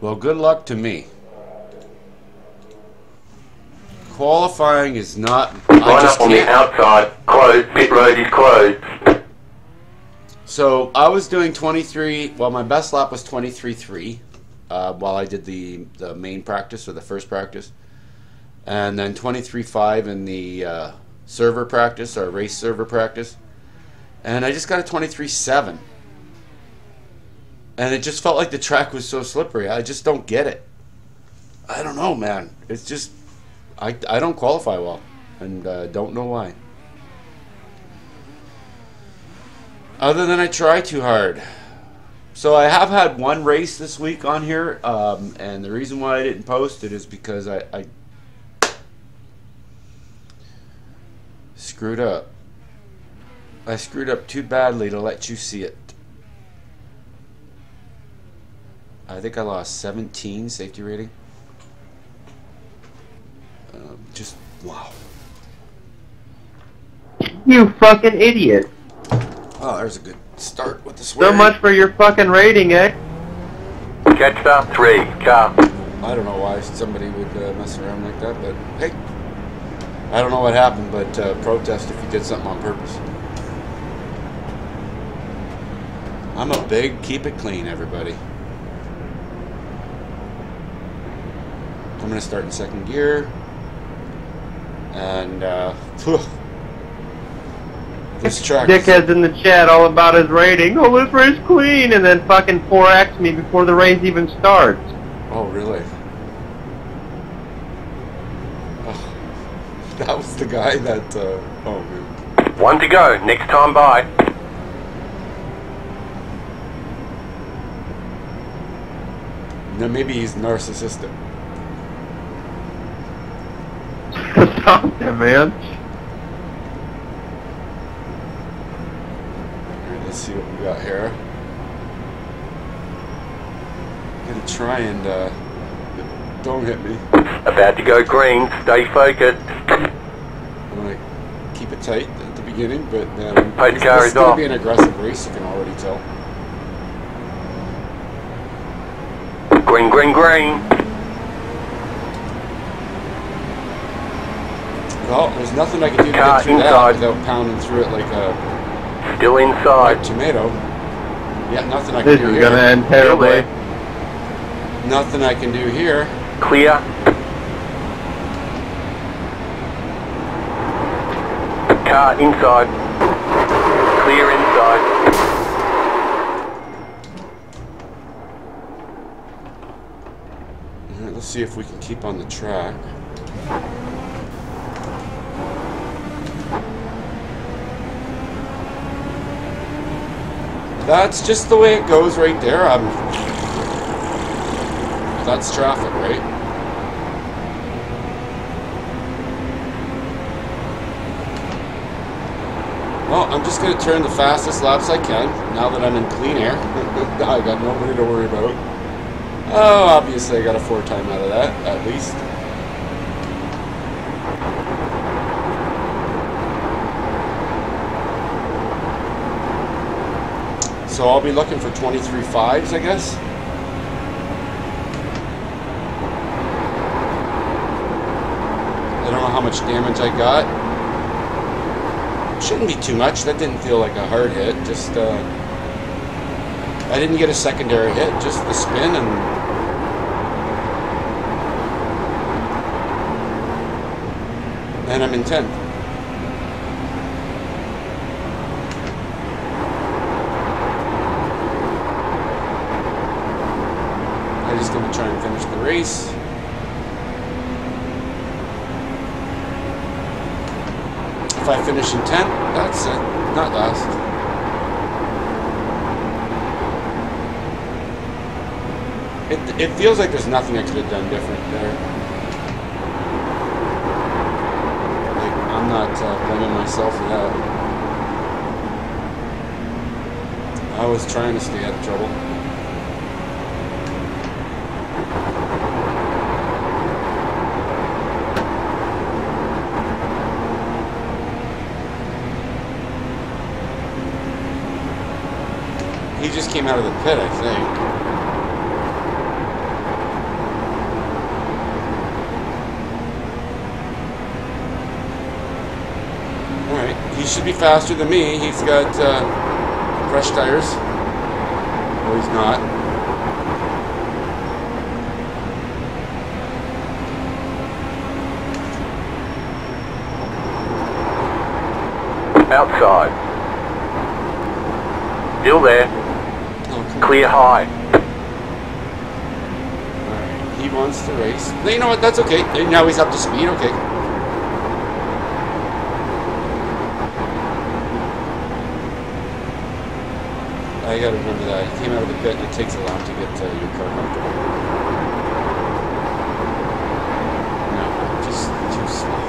Well, good luck to me. Qualifying is not. Line up on the can't. outside. Closed. Pit road is closed. So I was doing 23. Well, my best lap was 23.3 uh, while I did the the main practice or the first practice, and then 23.5 in the uh, server practice or race server practice, and I just got a 23.7. And it just felt like the track was so slippery. I just don't get it. I don't know, man. It's just I I don't qualify well, and uh, don't know why. Other than I try too hard. So I have had one race this week on here, um, and the reason why I didn't post it is because I, I screwed up. I screwed up too badly to let you see it. I think I lost 17 safety rating. Um, just wow. You fucking idiot. Oh, there's a good start with the So much for your fucking rating, eh? Catch star three. Car. I don't know why somebody would uh, mess around like that, but hey, I don't know what happened, but uh, protest if you did something on purpose. I'm a big keep it clean, everybody. I'm gonna start in second gear, and uh, phew, this track. is- Dickhead's in the chat all about his rating. Oh, this race clean, and then fucking 4x me before the race even starts. Oh, really? Oh, that was the guy that. Uh, oh, man. One to go. Next time by. Now maybe he's narcissistic. Stop it, man. Alright, let's see what we got here. gonna try and uh, don't hit me. About to go green. Stay focused. I'm gonna keep it tight at the beginning, but um, Pace this, is is gonna off. be an aggressive race. You can already tell. Green, green, green. Well, there's nothing I can do to Car get through inside. that without pounding through it like a Still inside. tomato. Yeah, nothing I can This do is here. gonna end terribly. Nothing I can do here. Clear. Car inside. Clear inside. Alright, let's see if we can keep on the track. That's just the way it goes right there. I'm That's traffic, right? Well, I'm just going to turn the fastest laps I can now that I'm in clean air. I got nobody to worry about. Oh, obviously I got a four time out of that, at least. So I'll be looking for 23 fives, I guess. I don't know how much damage I got. Shouldn't be too much. That didn't feel like a hard hit. Just, uh, I didn't get a secondary hit, just the spin and and I'm in 10th. I'm just gonna try and finish the race. If I finish in 10th, that's it. Not last. It, it feels like there's nothing I could have done different there. Like, I'm not uh, blaming myself for that. I was trying to stay out of trouble. He just came out of the pit, I think. he should be faster than me. He's got uh, fresh tires. No, he's not. Outside. Still there. Clear high. Alright, He wants to race. No, You know what? That's okay. Now he's up to speed. Okay. I gotta remember that. He came out of the pit and it takes a long to get uh, your car comfortable. No, just too slow.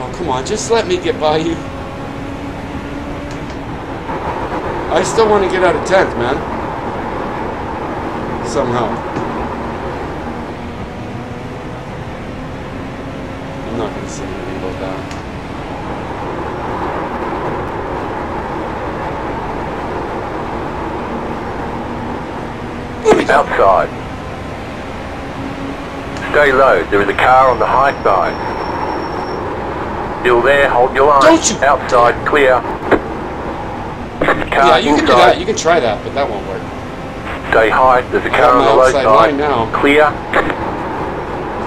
Oh, come on. Just let me get by you. I still want to get out of 10th, man. Somehow. I'm not going to say anything about that. Outside. Stay low. There is a car on the high side. Still there. Hold your line. Don't you- Outside. Clear. Car yeah, you can do that. You can try that, but that won't work. Stay high. There's a car on the low side. line now. Clear.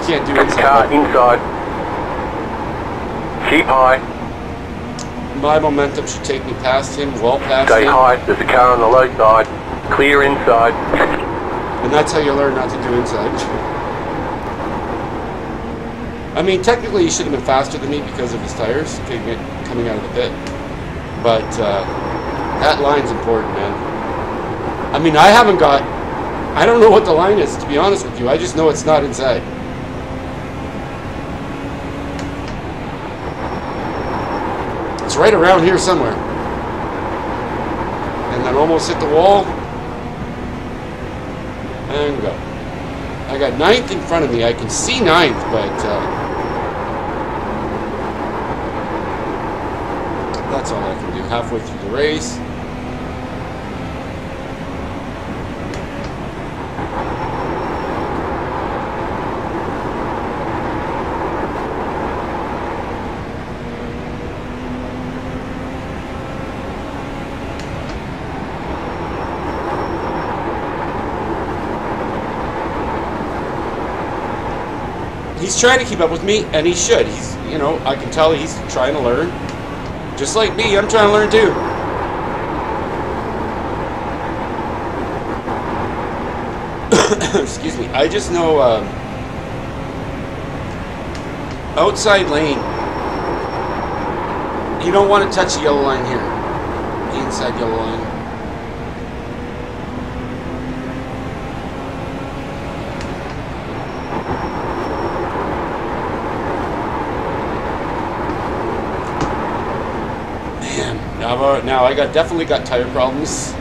You can't do inside. Car but inside. Keep high. My momentum should take me past him, well past Stay him. high. There's a car on the low side. Clear inside. And that's how you learn not to do inside. I mean, technically, he should have been faster than me because of his tires coming coming out of the pit. But uh, that line's important, man. I mean, I haven't got. I don't know what the line is, to be honest with you. I just know it's not inside. It's right around here somewhere. And then almost hit the wall and go. I got ninth in front of me. I can see ninth, but uh, that's all I can do. Halfway through the race. He's trying to keep up with me, and he should. He's, you know, I can tell he's trying to learn. Just like me, I'm trying to learn too. Excuse me. I just know um, outside lane. You don't want to touch the yellow line here. The inside yellow line. Now, I got definitely got tire problems.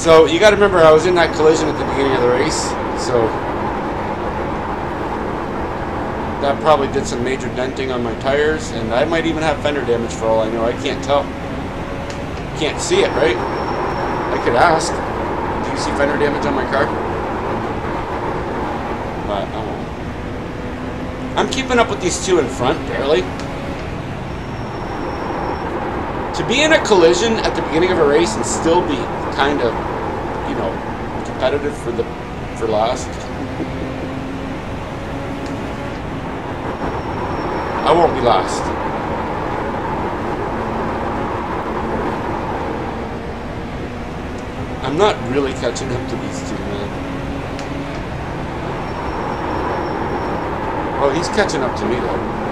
So you got to remember, I was in that collision at the beginning of the race, so that probably did some major denting on my tires, and I might even have fender damage for all I know. I can't tell. Can't see it, right? I could ask. Do you see fender damage on my car? But. I'm keeping up with these two in front, barely. To be in a collision at the beginning of a race and still be kind of, you know, competitive for the for last. I won't be last. I'm not really catching up to these two, man. Oh, he's catching up to me though.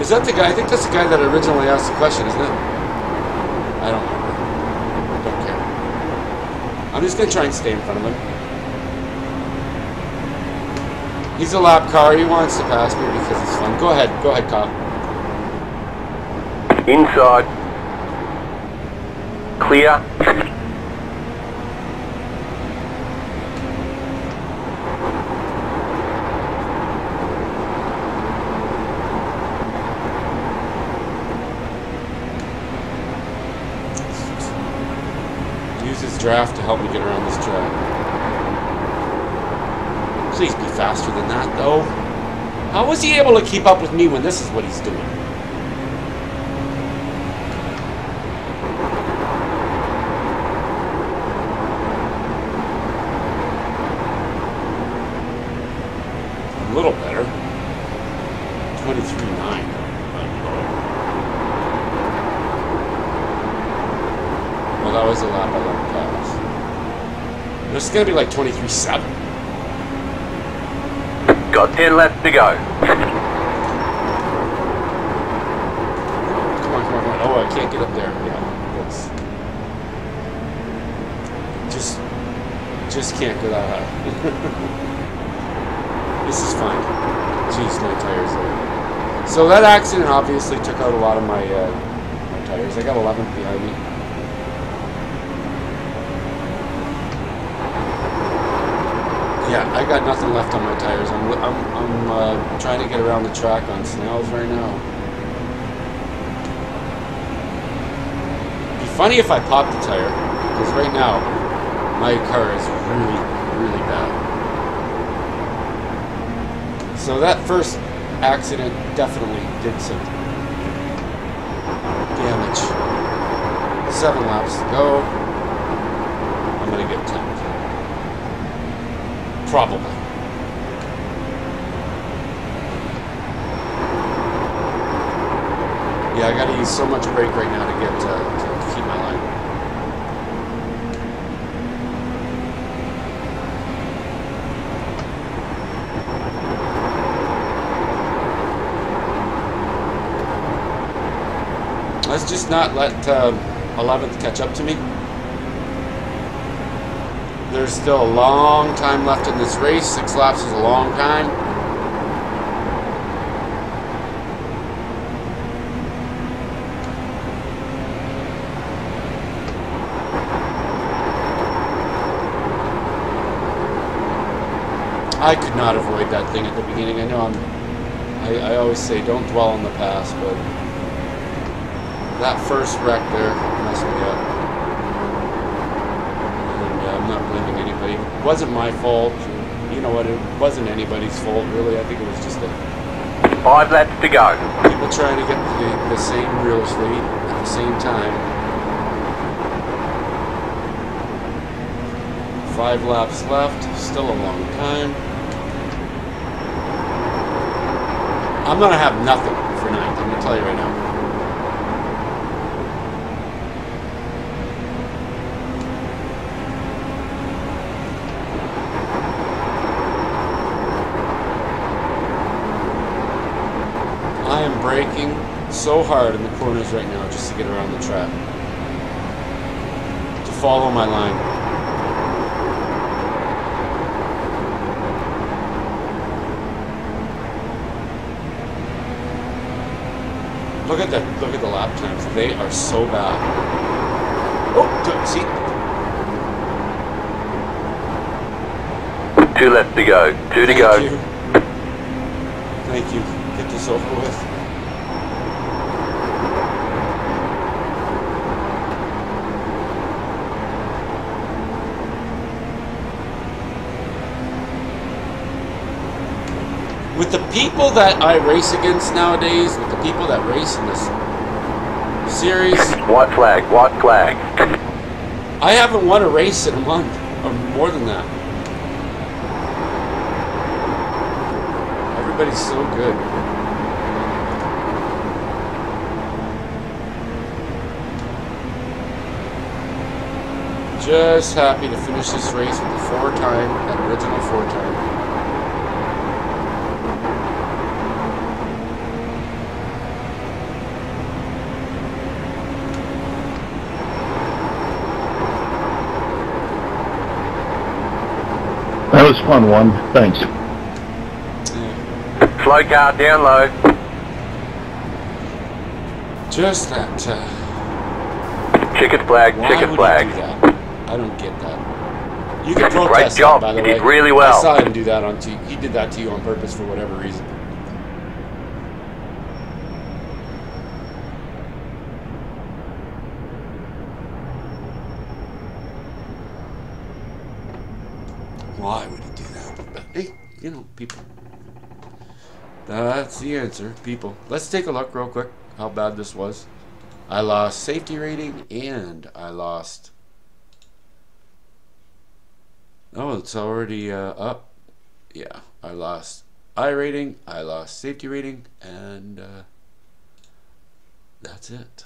Is that the guy? I think that's the guy that originally asked the question, isn't it? I don't remember. I don't care. I'm just gonna try and stay in front of him. He's a lap car. He wants to pass me because it's fun. Go ahead. Go ahead, Kyle. Inside. Clear. Use his draft to help me get around this track. Please be faster than that, though. How was he able to keep up with me when this is what he's doing? A little better. 23.9. Well, that was a lap I let pass. This is going to be like 23-7. Got 10 left to go. Come on, come on, come on. Oh, I can't get up there. Yeah, that's. Just. Just can't go that high. this is fine. Jeez, my tires are. So that accident obviously took out a lot of my, uh, my tires. I got 11 behind me. Yeah, I got nothing left on my tires. I'm, I'm, I'm uh, trying to get around the track on snails right now. It'd be funny if I popped the tire, because right now my car is really, really bad. So that first accident definitely did some damage. Seven laps to go. I'm gonna get 10th. Probably. Yeah, I gotta use so much brake right now to get uh, to keep my line. Let's just not let uh, 11th catch up to me. There's still a long time left in this race. Six laps is a long time. I could not avoid that thing at the beginning. I know I'm. I, I always say don't dwell on the past, but that first wreck there messed me up. And uh, I'm not blaming anybody. It wasn't my fault. You know what? It wasn't anybody's fault, really. I think it was just that Five laps to go. people trying to get the, the same real estate at the same time. Five laps left, still a long time. I'm gonna have nothing for ninth. I'm gonna tell you right now. I am braking so hard in the corners right now just to get around the track. To follow my line. Look at the look at the lap times. They are so bad. Oh, good. See, Two left to go. Two to Thank go. you. Thank you. Get this over with. With the people that I race against nowadays, with the people that race in this series, What flag. What flag. I haven't won a race in a month, or more than that. Everybody's so good. Just happy to finish this race with the four time, that original four time. That was fun one. Thanks. Yeah. Slow car down low. Just that. Uh, Checkered flag. Why Checkered would flag. he do that? I don't get that. You can protest Great that, job. by the You way. did really well. I saw him do that on T. He did that to you on purpose for whatever reason. Why would he do that? But hey, you know, people. That's the answer, people. Let's take a look real quick how bad this was. I lost safety rating and I lost. Oh, it's already uh, up. Yeah, I lost iRating, I lost safety rating, and uh, that's it.